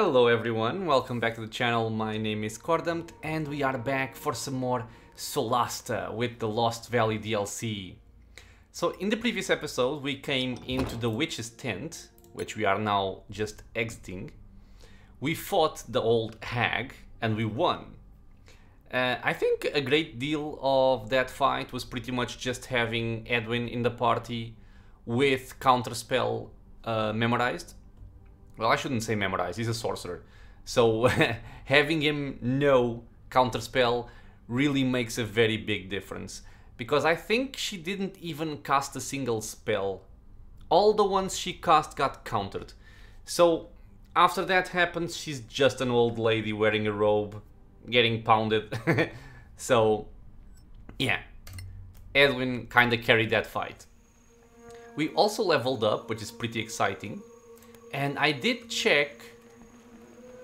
Hello everyone, welcome back to the channel. My name is Coredumped and we are back for some more Solasta with the Lost Valley DLC. So in the previous episode we came into the witch's tent, which we are now just exiting. We fought the old hag and we won. Uh, I think a great deal of that fight was pretty much just having Edwin in the party with counterspell uh, memorized. Well, I shouldn't say memorize, he's a sorcerer. So having him know counterspell really makes a very big difference. Because I think she didn't even cast a single spell. All the ones she cast got countered. So after that happens, she's just an old lady wearing a robe getting pounded. so, yeah, Edwin kind of carried that fight. We also leveled up, which is pretty exciting. And I did check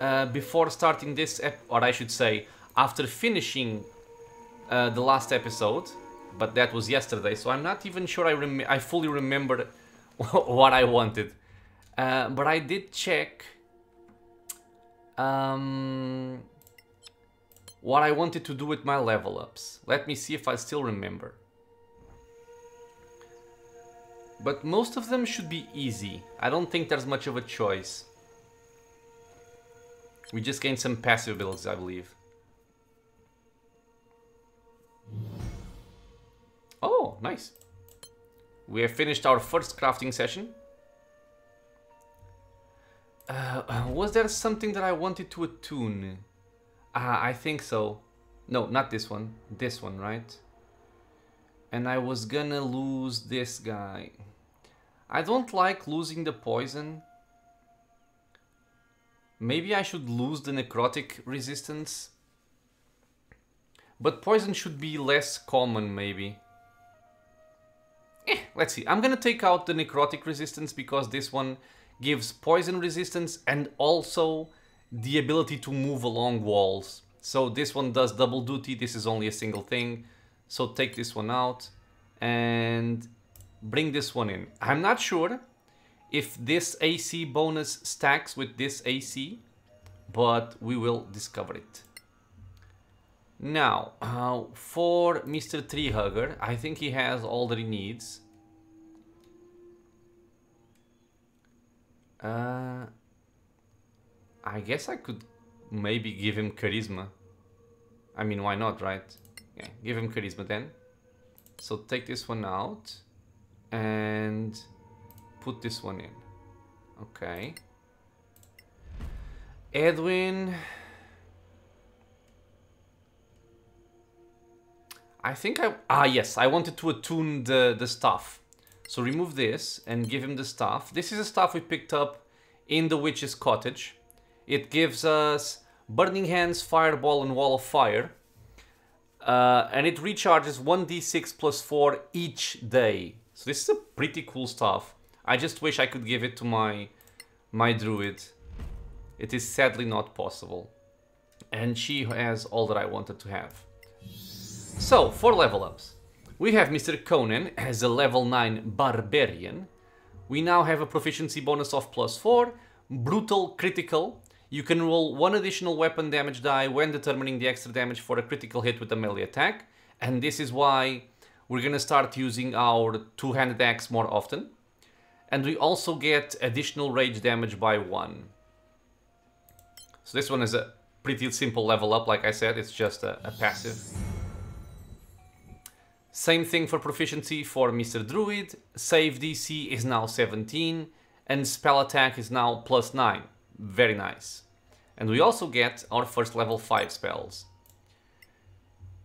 uh, before starting this, or I should say, after finishing uh, the last episode, but that was yesterday, so I'm not even sure I, I fully remember what I wanted. Uh, but I did check um, what I wanted to do with my level ups. Let me see if I still remember. But most of them should be easy. I don't think there's much of a choice. We just gained some passive abilities, I believe. Oh, nice. We have finished our first crafting session. Uh, was there something that I wanted to attune? Ah, I think so. No, not this one. This one, right? And I was gonna lose this guy. I don't like losing the poison. Maybe I should lose the necrotic resistance. But poison should be less common, maybe. Eh, let's see. I'm gonna take out the necrotic resistance because this one gives poison resistance and also the ability to move along walls. So this one does double duty, this is only a single thing. So take this one out and bring this one in. I'm not sure if this AC bonus stacks with this AC, but we will discover it. Now, uh, for Mr. Tree Hugger, I think he has all that he needs. Uh, I guess I could maybe give him charisma. I mean, why not, right? Yeah, give him charisma then. So take this one out and put this one in. Okay. Edwin. I think I... Ah, yes, I wanted to attune the, the staff. So remove this and give him the staff. This is a staff we picked up in the witch's cottage. It gives us Burning Hands, Fireball and Wall of Fire. Uh, and it recharges 1d6 plus 4 each day. So this is a pretty cool stuff. I just wish I could give it to my, my druid. It is sadly not possible. And she has all that I wanted to have. So, for level ups. We have Mr. Conan as a level 9 Barbarian. We now have a proficiency bonus of plus 4, Brutal Critical, you can roll one additional weapon damage die when determining the extra damage for a critical hit with a melee attack. And this is why we're gonna start using our two-handed axe more often. And we also get additional rage damage by one. So this one is a pretty simple level up, like I said, it's just a, a passive. Same thing for proficiency for Mr. Druid, save DC is now 17, and spell attack is now plus 9. Very nice. And we also get our first level 5 spells.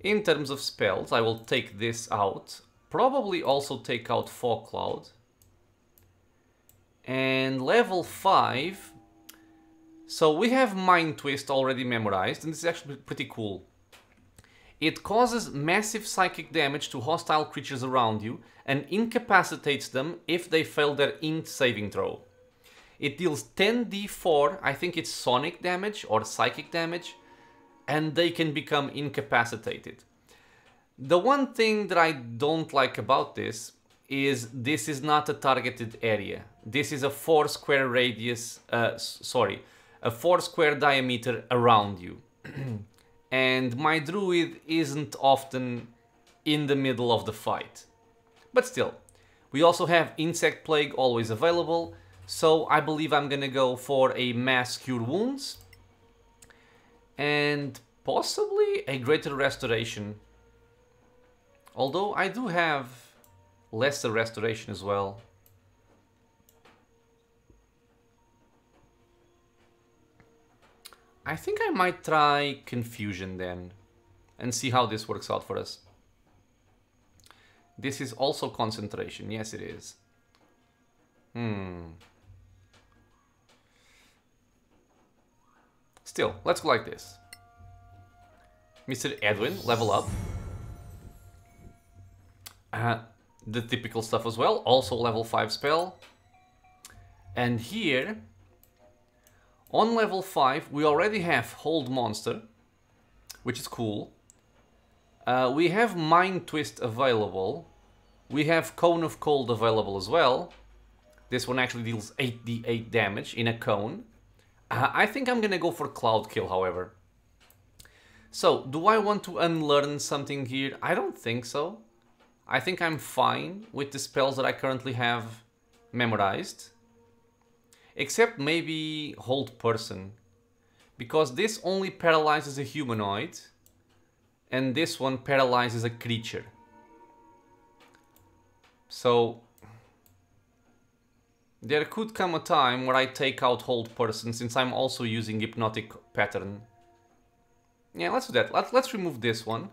In terms of spells, I will take this out. Probably also take out Fog Cloud. And level 5... So we have Mind Twist already memorized, and this is actually pretty cool. It causes massive psychic damage to hostile creatures around you and incapacitates them if they fail their int saving throw. It deals 10d4, I think it's sonic damage or psychic damage, and they can become incapacitated. The one thing that I don't like about this is this is not a targeted area. This is a 4 square radius, uh, sorry, a 4 square diameter around you. and my druid isn't often in the middle of the fight. But still, we also have Insect Plague always available, so I believe I'm gonna go for a Mass Cure Wounds and possibly a Greater Restoration. Although I do have Lesser Restoration as well. I think I might try Confusion then and see how this works out for us. This is also concentration. Yes, it is. Hmm. Still, let's go like this. Mr. Edwin, level up. Uh, the typical stuff as well, also level 5 spell. And here, on level 5, we already have Hold Monster, which is cool. Uh, we have Mind Twist available. We have Cone of Cold available as well. This one actually deals 8d8 damage in a cone. I think I'm gonna go for Cloud Kill, however. So, do I want to unlearn something here? I don't think so. I think I'm fine with the spells that I currently have memorized. Except maybe Hold Person. Because this only paralyzes a humanoid. And this one paralyzes a creature. So there could come a time where I take out Hold Person since I'm also using Hypnotic Pattern. Yeah, let's do that. Let, let's remove this one.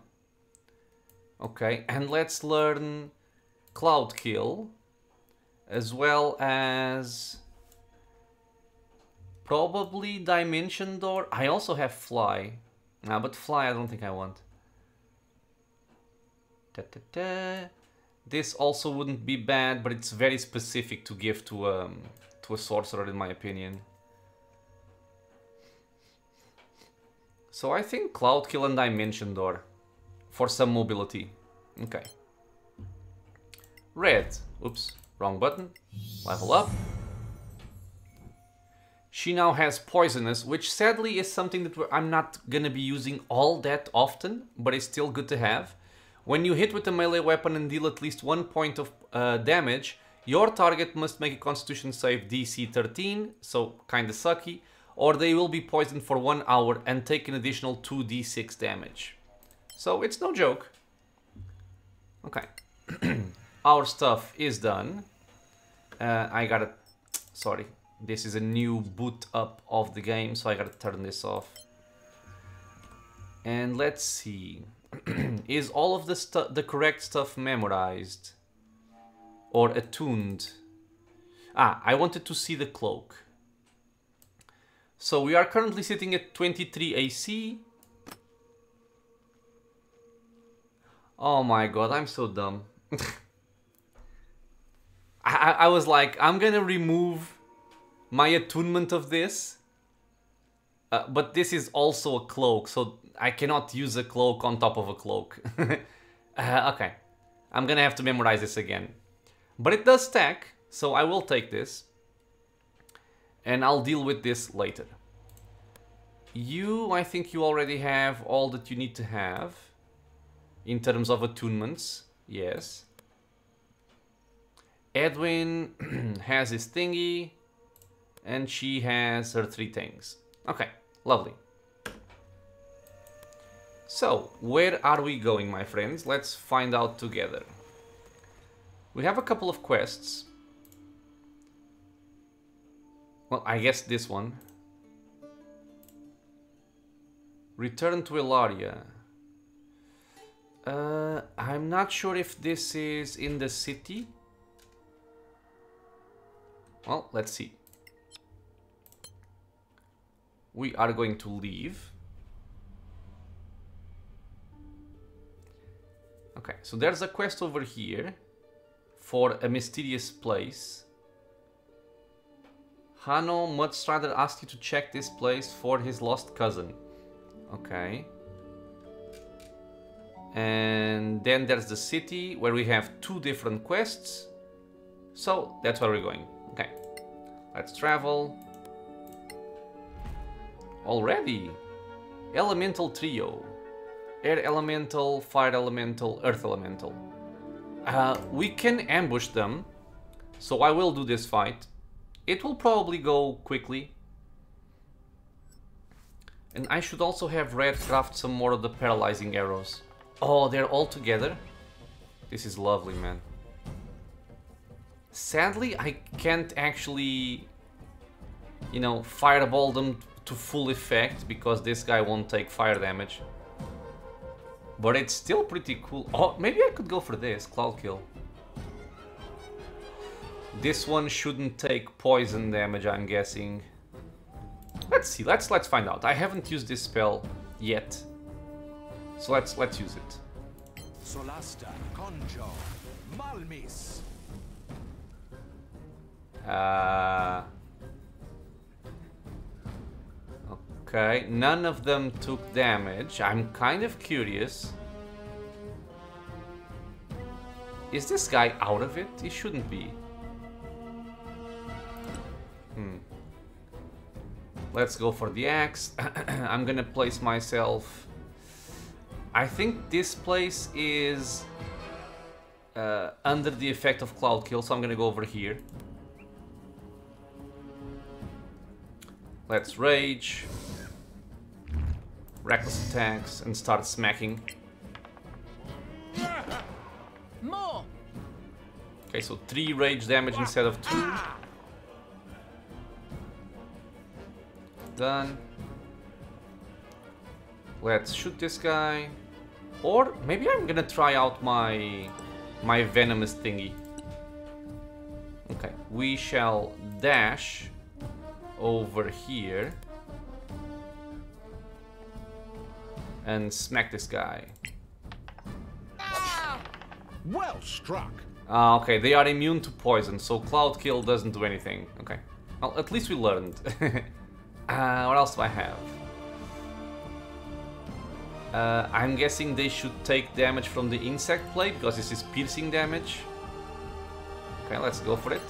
Okay, and let's learn Cloud Kill as well as probably Dimension Door. I also have Fly. Nah, but Fly I don't think I want. Da, da, da. This also wouldn't be bad, but it's very specific to give to um, to a sorcerer in my opinion. So I think Cloud Kill and Dimension Door for some mobility. Okay. Red. Oops, wrong button. Level up. She now has Poisonous, which sadly is something that I'm not gonna be using all that often, but it's still good to have. When you hit with a melee weapon and deal at least one point of uh, damage, your target must make a constitution save DC 13, so kinda sucky, or they will be poisoned for one hour and take an additional 2d6 damage. So it's no joke. Okay. Our stuff is done. Uh, I gotta... Sorry. This is a new boot up of the game, so I gotta turn this off. And let's see. is all of the, the correct stuff memorized? Or attuned? Ah, I wanted to see the cloak. So we are currently sitting at 23 AC. Oh my god, I'm so dumb. I, I was like, I'm gonna remove my attunement of this. Uh, but this is also a cloak, so I cannot use a cloak on top of a cloak. uh, okay, I'm gonna have to memorize this again. But it does stack, so I will take this. And I'll deal with this later. You, I think you already have all that you need to have. In terms of attunements, yes. Edwin has his thingy. And she has her three things. Okay, lovely. So, where are we going, my friends? Let's find out together. We have a couple of quests. Well, I guess this one. Return to Elaria. Uh, I'm not sure if this is in the city. Well, let's see. We are going to leave. Okay, so there's a quest over here for a mysterious place. Hano Mudstrider asked you to check this place for his lost cousin. Okay. And then there's the city where we have two different quests. So that's where we're going. Okay. Let's travel. Already. Elemental trio. Air elemental, fire elemental, earth elemental. Uh, we can ambush them, so I will do this fight. It will probably go quickly. And I should also have Red craft some more of the paralyzing arrows. Oh, they're all together? This is lovely, man. Sadly, I can't actually, you know, fireball them to full effect because this guy won't take fire damage. But it's still pretty cool. Oh, maybe I could go for this, Cloud Kill. This one shouldn't take poison damage, I'm guessing. Let's see, let's let's find out. I haven't used this spell yet. So let's let's use it. Solasta, Conjo, Malmis. Uh, okay, none of them took damage. I'm kind of curious. Is this guy out of it? He shouldn't be. Hmm. Let's go for the axe. I'm gonna place myself... I think this place is uh, under the effect of Cloud Kill, so I'm gonna go over here. Let's rage. Reckless attacks and start smacking. More. Okay, so 3 rage damage instead of 2. Done. Let's shoot this guy. Or maybe I'm gonna try out my my venomous thingy. Okay, we shall dash over here and smack this guy. Well struck. Ah, okay, they are immune to poison, so Cloud Kill doesn't do anything. Okay. Well, at least we learned. uh, what else do I have? Uh, I'm guessing they should take damage from the insect plague, because this is piercing damage. Okay, let's go for it.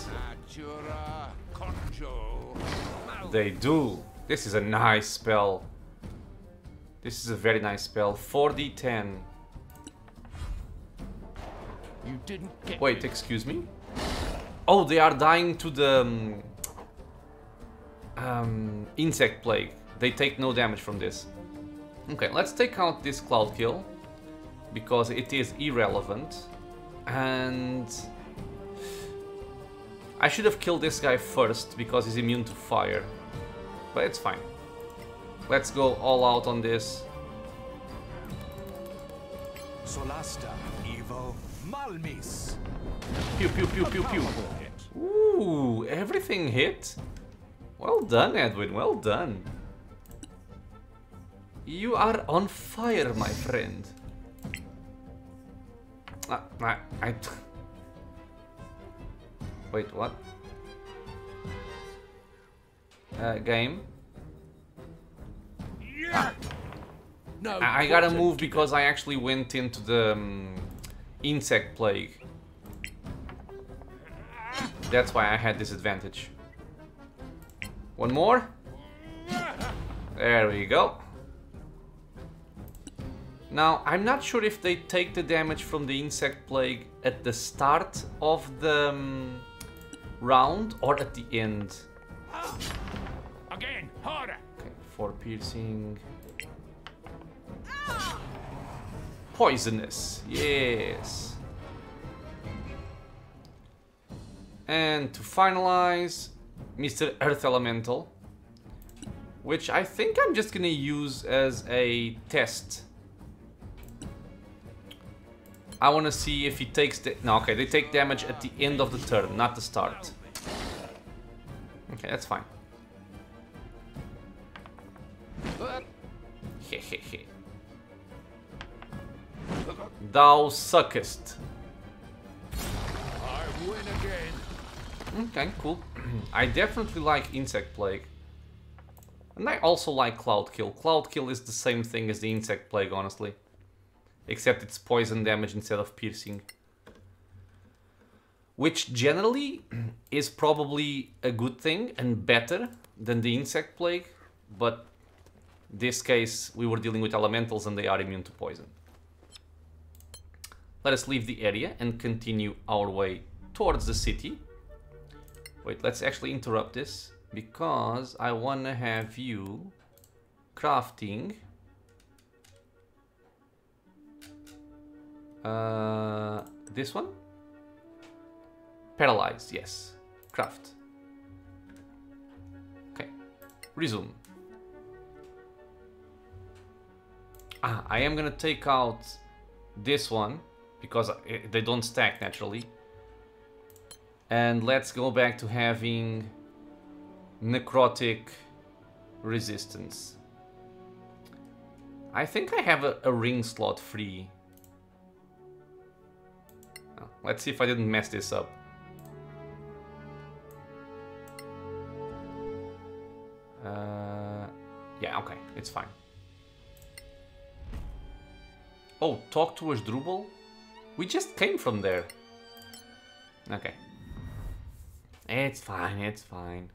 They do. This is a nice spell. This is a very nice spell. 4d10. You didn't get Wait, excuse me? Oh, they are dying to the um, um, insect plague. They take no damage from this. Okay, let's take out this cloud kill because it is irrelevant. And I should have killed this guy first because he's immune to fire. But it's fine. Let's go all out on this. Solasta, Evo, Malmis. Pew pew pew pew pew. Ooh, everything hit. Well done, Edwin. Well done. You are on fire, my friend. Ah, I, I Wait, what? Uh, game. No. I, I gotta move because I actually went into the um, insect plague. That's why I had disadvantage. One more. There we go. Now, I'm not sure if they take the damage from the insect plague at the start of the um, round or at the end. Again, harder. For piercing. Poisonous, yes. And to finalize, Mr. Earth Elemental, which I think I'm just gonna use as a test. I wanna see if he takes the... No, okay, they take damage at the end of the turn, not the start. Okay, that's fine. Thou suckest. I win again. Okay, cool. I definitely like Insect Plague. And I also like Cloud Kill. Cloud Kill is the same thing as the Insect Plague, honestly. Except it's poison damage instead of piercing. Which generally is probably a good thing and better than the Insect Plague. But This case, we were dealing with elementals and they are immune to poison. Let us leave the area and continue our way towards the city. Wait, let's actually interrupt this because I want to have you crafting uh, this one paralyzed yes craft okay resume ah, I am gonna take out this one because they don't stack naturally and let's go back to having necrotic resistance. I think I have a, a ring slot free. Oh, let's see if I didn't mess this up. Uh, yeah, okay, it's fine. Oh, talk to us, Asdrubal? We just came from there. Okay. It's fine, it's fine.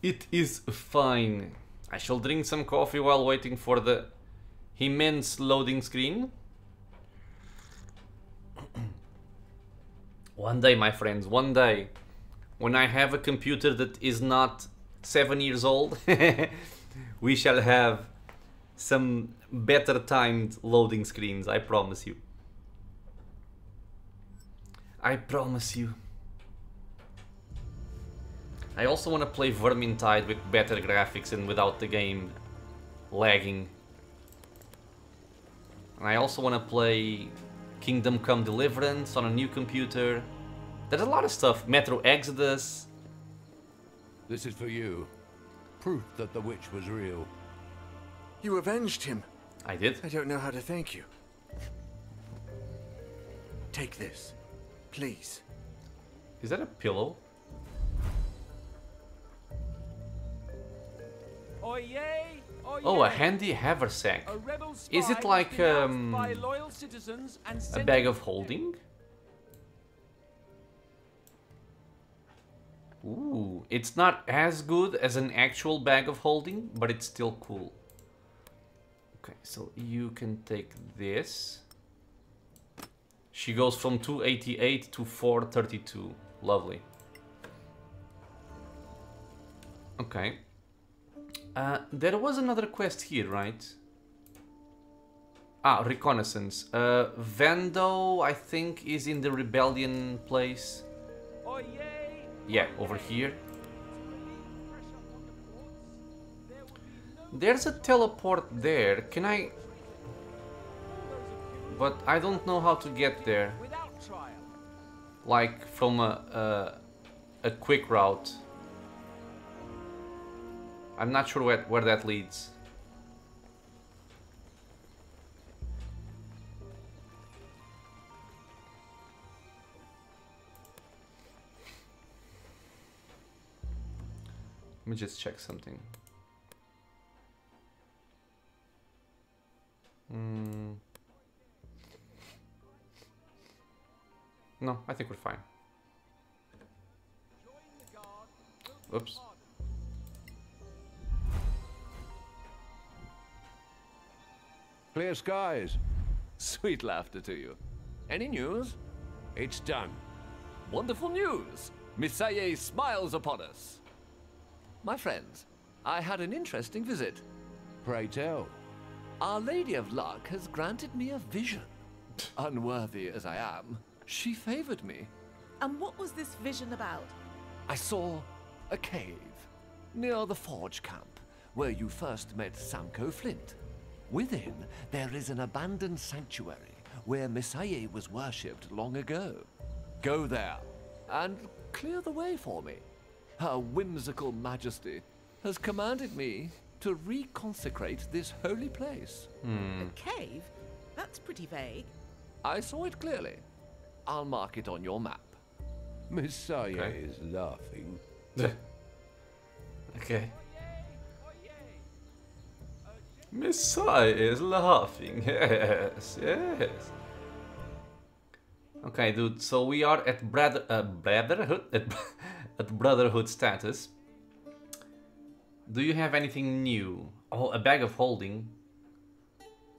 It is fine. I shall drink some coffee while waiting for the immense loading screen. one day, my friends, one day, when I have a computer that is not seven years old, we shall have some better timed loading screens, I promise you. I promise you. I also want to play Vermintide with better graphics and without the game lagging. And I also want to play Kingdom Come Deliverance on a new computer. There's a lot of stuff. Metro Exodus. This is for you. Proof that the witch was real. You avenged him. I did. I don't know how to thank you. Take this. Please. Is that a pillow? Oyez, oyez. Oh, a handy haversack. A Is it like, um, by loyal citizens and A bag of death. holding? Ooh, it's not as good as an actual bag of holding, but it's still cool. Okay, so you can take this. She goes from 288 to 432. Lovely. Okay. Uh, there was another quest here, right? Ah, reconnaissance. Uh, Vando, I think, is in the rebellion place. Oh, Yeah, over here. There's a teleport there. Can I... But I don't know how to get there. Like, from a, a, a quick route. I'm not sure where, where that leads. Let me just check something. Hmm. No, I think we're fine. Oops. Clear skies. Sweet laughter to you. Any news? It's done. Wonderful news! Misaye smiles upon us. My friends, I had an interesting visit. Pray tell. Our Lady of Luck has granted me a vision. Unworthy as I am, she favored me. And what was this vision about? I saw a cave near the Forge Camp, where you first met Samko Flint. Within, there is an abandoned sanctuary where Misaye was worshipped long ago. Go there and clear the way for me. Her whimsical majesty has commanded me to reconsecrate this holy place. A cave? That's pretty vague. I saw it clearly. I'll mark it on your map. Misaye Okay. is laughing. okay. Misaye is laughing. Yes, yes. Okay, dude. So we are at Brother uh, Brotherhood at at Brotherhood status. Do you have anything new? Oh, a bag of holding.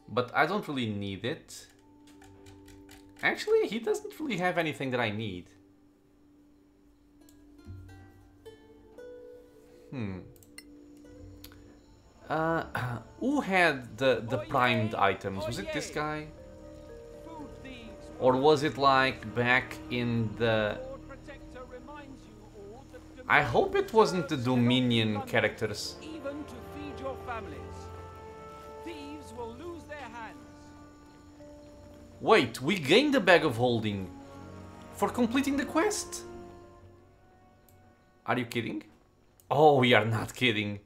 But I don't really need it. Actually, he doesn't really have anything that I need. Hmm. Uh, who had the, the primed items? Was it this guy? Or was it like back in the... Lord Protector reminds you all that I hope it wasn't the Dominion characters. Even to feed your families. Thieves will lose their hands. Wait, we gained a bag of holding for completing the quest? Are you kidding? Oh, we are not kidding.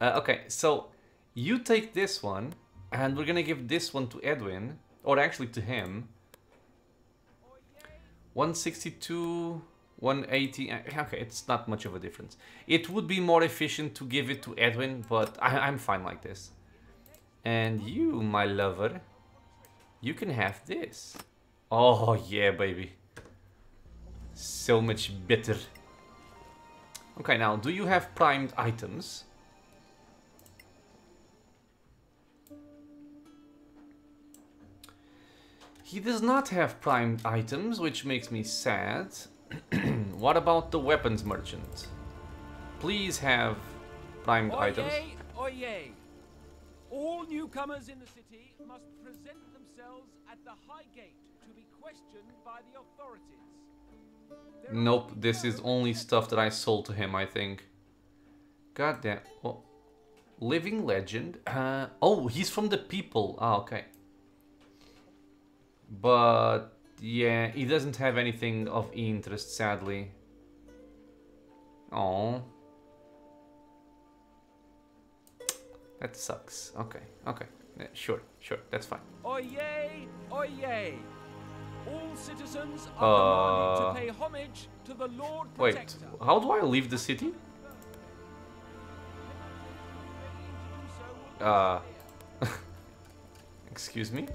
Uh, okay, so you take this one, and we're gonna give this one to Edwin, or actually to him. 162, 180. uh, Okay, it's not much of a difference. It would be more efficient to give it to Edwin, but I, I'm fine like this. And you, my lover, you can have this. Oh, yeah, baby. So much better. Okay, now, do you have primed items? He does not have primed items, which makes me sad. What about the weapons merchant? Please have primed items. Oyez, oyez. All newcomers in the city must present themselves at the High Gate to be questioned by the authorities. There Nope, this is only stuff that I sold to him, I think. God damn. Oh. Living legend. Uh, oh, he's from the people. Ah, okay. But yeah, he doesn't have anything of interest, sadly. Oh. That sucks. Okay, okay. Yeah, sure, sure, that's fine. Oyez, oyez. All citizens Uh, are commanded to pay homage to the Lord Protector. Wait, how do I leave the city? Uh, excuse me?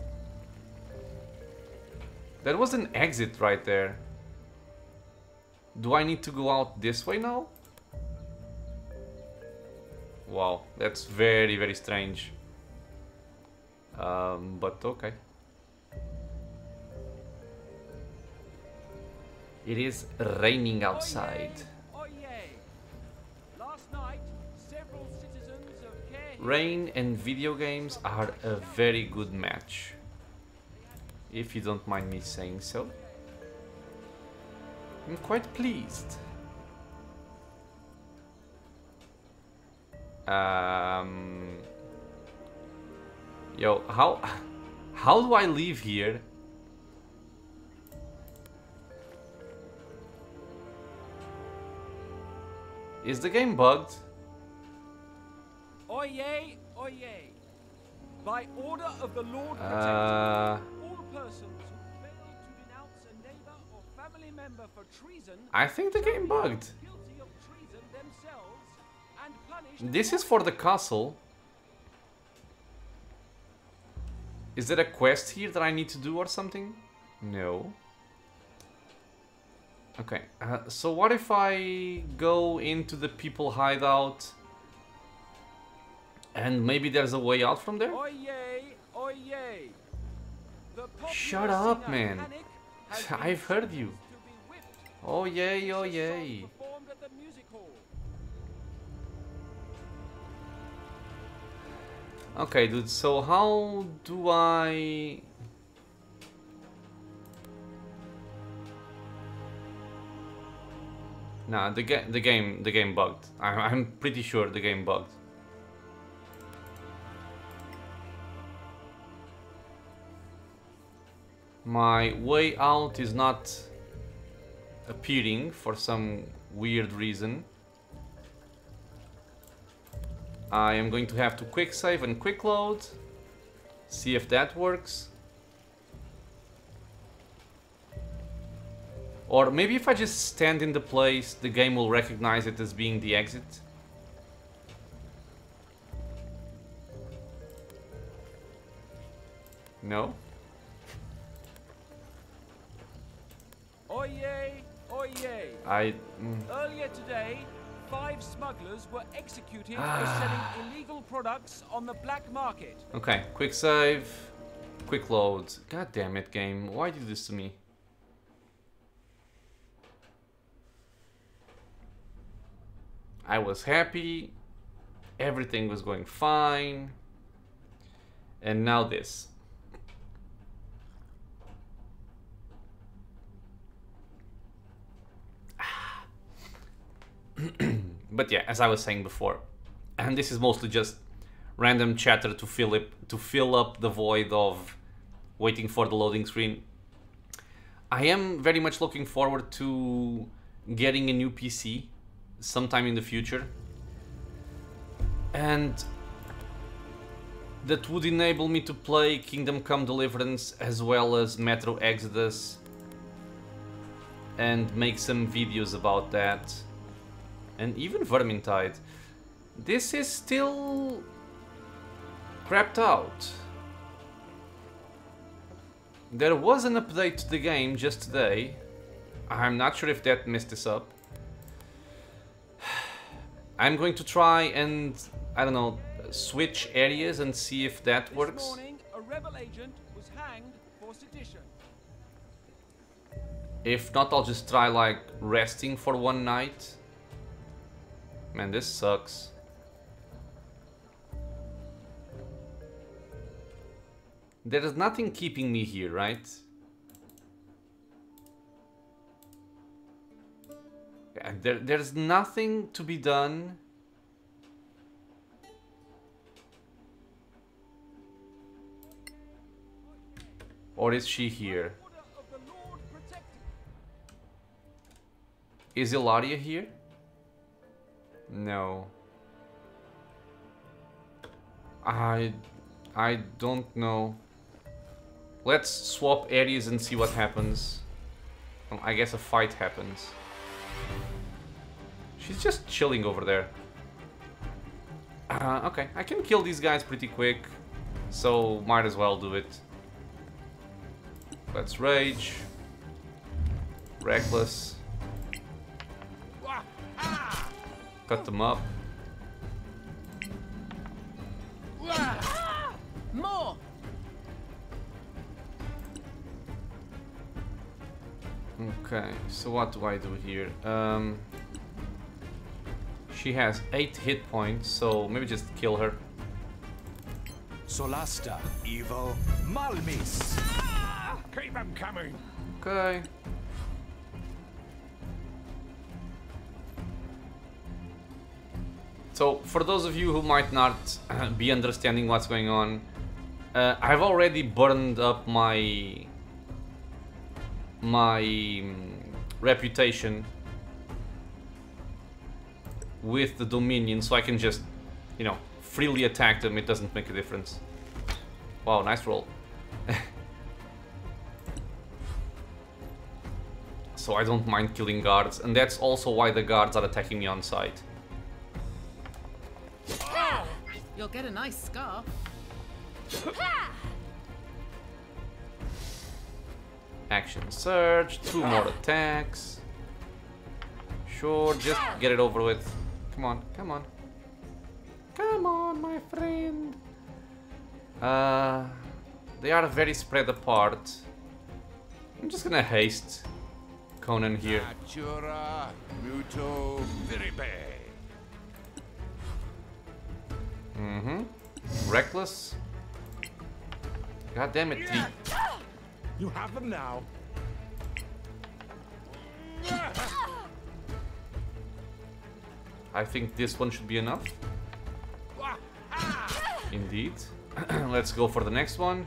That was an exit right there. Do I need to go out this way now? Wow, that's very, very strange. Um, but okay. It is raining outside. Rain and video games are a very good match. If you don't mind me saying so. I'm quite pleased. Um, yo, how how do I leave here? Is the game bugged? Oyez, oyez. By order of the Lord Protector, Uh, persons who fail to denounce a neighbor or family member for treason I think the game bugged. guilty of treason themselves and punished This is for the castle. Is there a quest here that I need to do or something? No. Okay, uh, so what if I go into the people hideout and maybe there's a way out from there? Oyez, oyez. Shut up, man. I've heard you. Oh yay, oh yay. Okay, dude, so how do I... Nah, the, ga the game the game bugged. I I'm pretty sure the game bugged. My way out is not appearing for some weird reason. I am going to have to quick save and quick load. See if that works. Or maybe if I just stand in the place, the game will recognize it as being the exit. No? Oyez. foyer. I... mm, Earlier today, five smugglers were executed for Ah. selling illegal products on the black market. Okay, quick save. Quick load. God damn it, game. Why do this to me? I was happy. Everything was going fine. And now this. but yeah, as I was saying before, and this is mostly just random chatter to fill it to fill up the void of waiting for the loading screen. I am very much looking forward to getting a new PC sometime in the future. And that would enable me to play Kingdom Come Deliverance as well as Metro Exodus and make some videos about that. And even Vermintide. This is still crapped out. There was an update to the game just today. I'm not sure if that messed this up. I'm going to try and, I don't know, switch areas and see if that works. morning, a rebel agent was hanged for sedition. If not, I'll just try like resting for one night. Man, this sucks. There is nothing keeping me here, right? There, there's nothing to be done. Or is she here? Is Ilaria here? No. I I don't know. Let's swap areas and see what happens. Well, I guess a fight happens. She's just chilling over there. Uh, okay, I can kill these guys pretty quick, so might as well do it. Let's rage. Reckless. Cut them up. More! Okay, so what do I do here? Um, she has 8 hit points, so maybe just kill her. Solasta, Evo, Malmis. Keep them coming. Okay. So, for those of you who might not be understanding what's going on, uh, I've already burned up my my mm, reputation with the Dominion, so I can just, you know, freely attack them. It doesn't make a difference. Wow, nice roll. so I don't mind killing guards, and that's also why the guards are attacking me on sight. You'll get a nice scar. Action surge, two more attacks. Sure, just get it over with. Come on, come on. Come on, my friend. Uh, they are very spread apart. I'm just gonna haste Conan here. Natura, muto, Mm-hmm. Reckless. God damn it. You have them now. I think this one should be enough. Indeed. Let's go for the next one.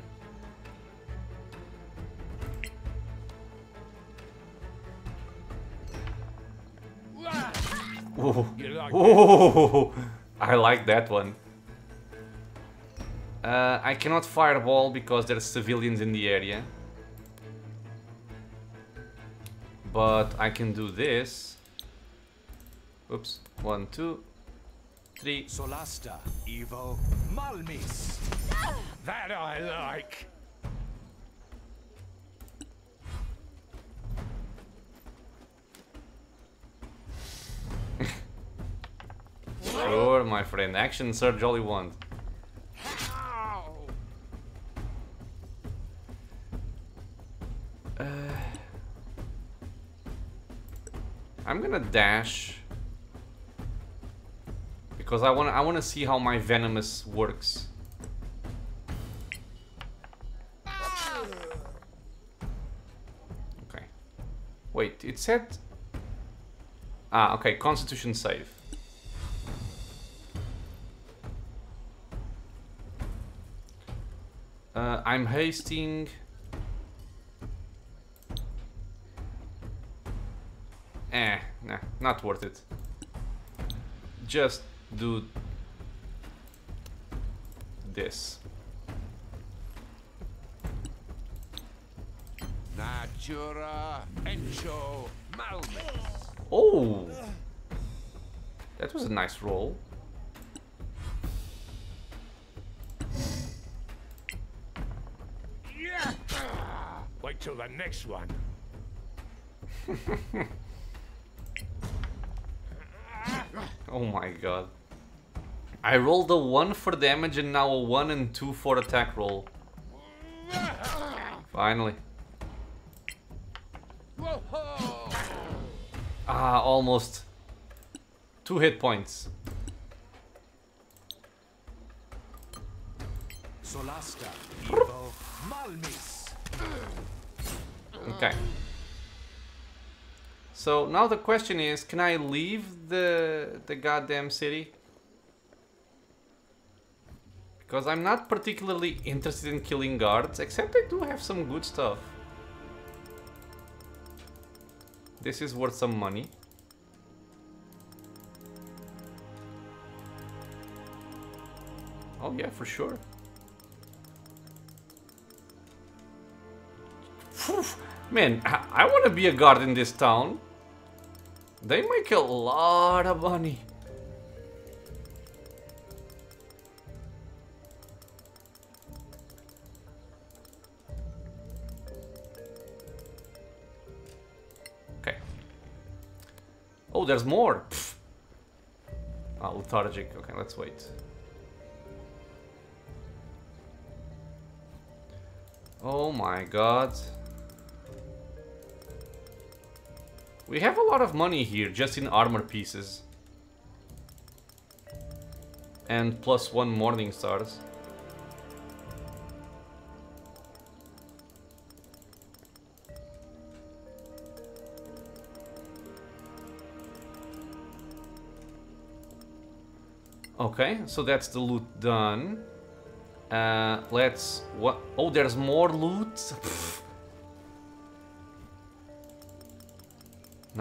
Ooh. I like that one. Uh, I cannot fireball because there are civilians in the area. But I can do this. Oops. One, two, three. Solasta, Evo, Malmis. that I like. sure, my friend. Action Sir Jolly One. I'm gonna dash because I want I want to see how my venomous works. Okay. Wait, it said. Ah, okay. Constitution save. Uh, I'm hasting. Eh, nah, not worth it. Just do this. Natura Encho Malmis. Oh! That was a nice roll. Wait till the next one. Oh my god. I rolled a 1 for damage and now a 1 and 2 for attack roll. Finally. Ah, almost. Two hit points. Solasta. Evo Malmis. Okay. So now the question is, can I leave the the goddamn city? Because I'm not particularly interested in killing guards, except I do have some good stuff. This is worth some money. Oh yeah, for sure. Man, I, I want to be a guard in this town. They make a lot of money. Okay. Oh, there's more. Ah, lethargic. Okay, let's wait. Oh my god. We have a lot of money here just in armor pieces. And plus one morning stars. Okay, so that's the loot done. Uh, let's... What? Oh, there's more loot?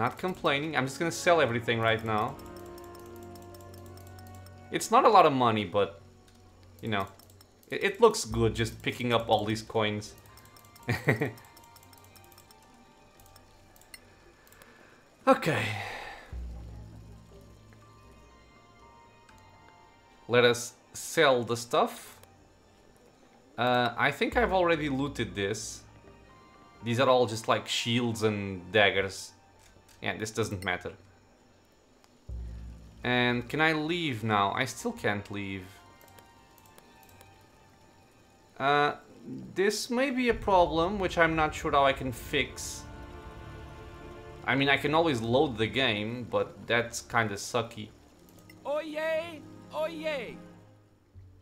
Not complaining. I'm just gonna sell everything right now. It's not a lot of money, but... You know. It, it looks good just picking up all these coins. okay. Let us sell the stuff. Uh, I think I've already looted this. These are all just like shields and daggers. Yeah, this doesn't matter. And can I leave now? I still can't leave. Uh, this may be a problem, which I'm not sure how I can fix. I mean, I can always load the game, but that's kind of sucky. Oyez! Oyez!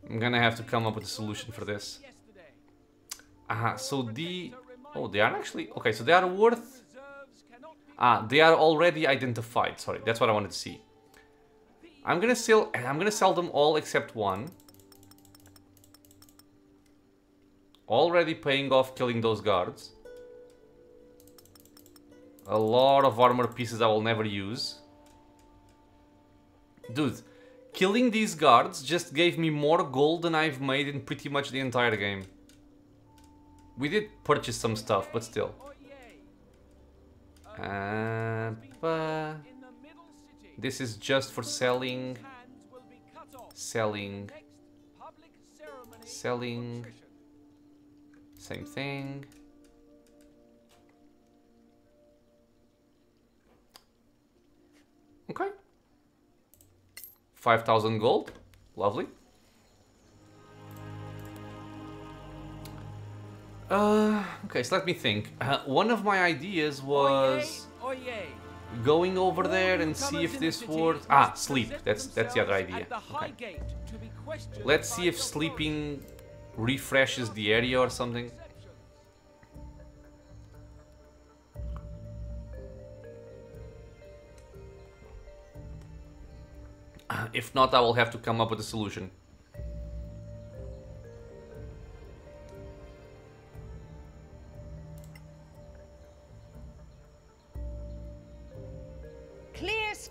I'm gonna have to come up with a solution for this. Aha, so the... Oh, they are actually... Okay, so they are worth... Ah, they are already identified. Sorry, that's what I wanted to see. I'm gonna sell. And I'm gonna sell them all except one. Already paying off killing those guards. A lot of armor pieces I will never use. Dude, killing these guards just gave me more gold than I've made in pretty much the entire game. We did purchase some stuff, but still. Oyez! Uh, this is just for selling, selling, selling, same thing. Okay. 5,000 gold. Lovely. Uh, okay, so let me think. Uh, one of my ideas was going over there and see if this works. Ah, sleep. That's that's the other idea. Okay. gate to be questioned Let's see if sleeping refreshes the area or something. If not, I will have to come up with a solution.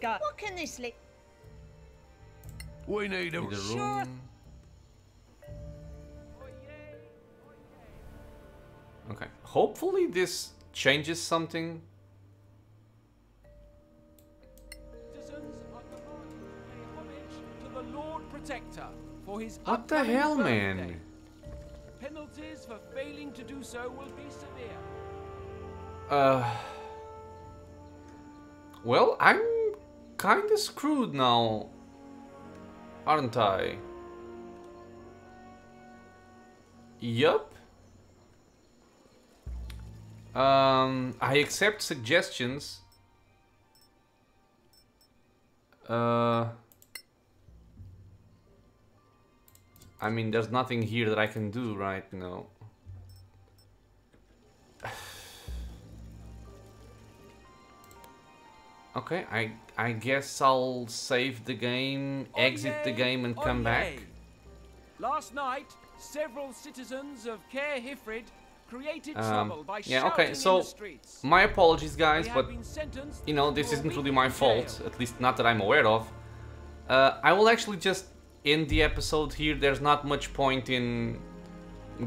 Clear. What can this li- We need a Need a Sure. room. Okay. Hopefully this changes something. Citizens are commanded to pay homage to the Lord for his What the hell, birthday. man? Penalties for failing to do so will be severe. Uh. Well, I'm kinda screwed now, aren't I? Yup. Um, I accept suggestions. Uh. I mean, there's nothing here that I can do right now. Okay, I I guess I'll save the game, exit the game and come back. Last night, several citizens of Caer Hifrid created Um, trouble by yeah, okay, so my apologies guys, but you know, this isn't really my fault, at least not that I'm aware of. Uh, I will actually just end the episode here, there's not much point in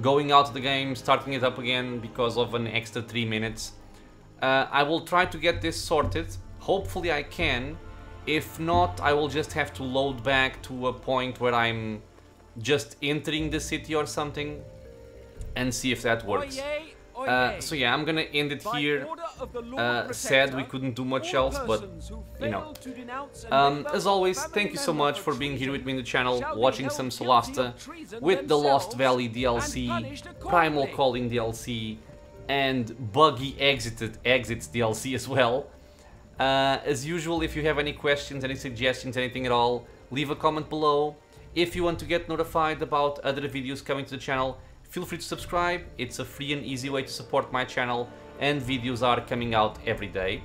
going out of the game, starting it up again because of an extra 3 minutes. Uh, I will try to get this sorted, hopefully I can. If not, I will just have to load back to a point where I'm just entering the city or something and see if that works. Uh, so yeah, I'm gonna end it here. order of the Lord Uh, sad we couldn't do much else, but you know. fail to denounce a Um, as always, thank you so much for for being here with me in the channel, watching some Solasta with the Lost Valley DLC, Primal. Calling DLC, and Buggy Exited Exits DLC as well. Uh, as usual, if you have any questions, any suggestions, anything at all, leave a comment below. If you want to get notified about other videos coming to the channel, feel free to subscribe. It's a free and easy way to support my channel, and videos are coming out every day.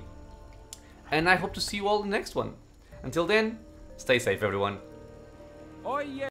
And I hope to see you all in the next one. Until then, stay safe everyone. Oyez.